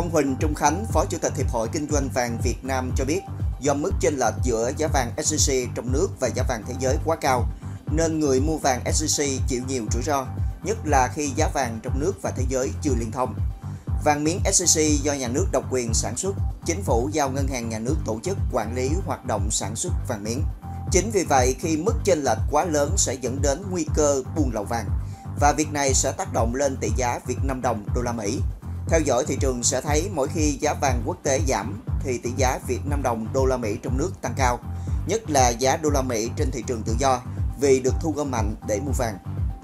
Ông Huỳnh Trung Khánh, Phó Chủ tịch Hiệp hội Kinh doanh vàng Việt Nam cho biết, do mức chênh lệch giữa giá vàng SJC trong nước và giá vàng thế giới quá cao, nên người mua vàng SJC chịu nhiều rủi ro, nhất là khi giá vàng trong nước và thế giới chưa liên thông. Vàng miếng SJC do nhà nước độc quyền sản xuất, chính phủ giao ngân hàng nhà nước tổ chức quản lý hoạt động sản xuất vàng miếng. Chính vì vậy, khi mức chênh lệch quá lớn sẽ dẫn đến nguy cơ buôn lậu vàng và việc này sẽ tác động lên tỷ giá Việt Nam đồng đô la Mỹ. Theo dõi thị trường sẽ thấy mỗi khi giá vàng quốc tế giảm thì tỷ giá Việt Nam đồng đô la Mỹ trong nước tăng cao, nhất là giá đô la Mỹ trên thị trường tự do vì được thu gom mạnh để mua vàng.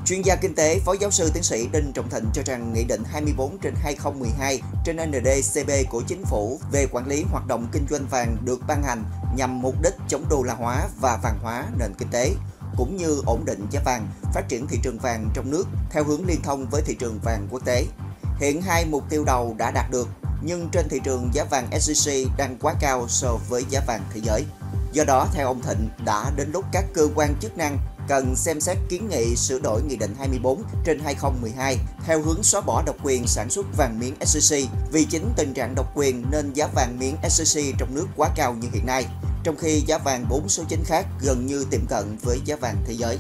Chuyên gia kinh tế, Phó giáo sư tiến sĩ Đinh Trọng Thịnh cho rằng Nghị định 24 trên 2012 trên NDCB của Chính phủ về quản lý hoạt động kinh doanh vàng được ban hành nhằm mục đích chống đô la hóa và vàng hóa nền kinh tế, cũng như ổn định giá vàng, phát triển thị trường vàng trong nước theo hướng liên thông với thị trường vàng quốc tế. Hiện hai mục tiêu đầu đã đạt được, nhưng trên thị trường giá vàng SJC đang quá cao so với giá vàng thế giới. Do đó, theo ông Thịnh, đã đến lúc các cơ quan chức năng cần xem xét kiến nghị sửa đổi Nghị định 24 trên 2012 theo hướng xóa bỏ độc quyền sản xuất vàng miếng SJC vì chính tình trạng độc quyền nên giá vàng miếng SJC trong nước quá cao như hiện nay, trong khi giá vàng 4 số chính khác gần như tiệm cận với giá vàng thế giới.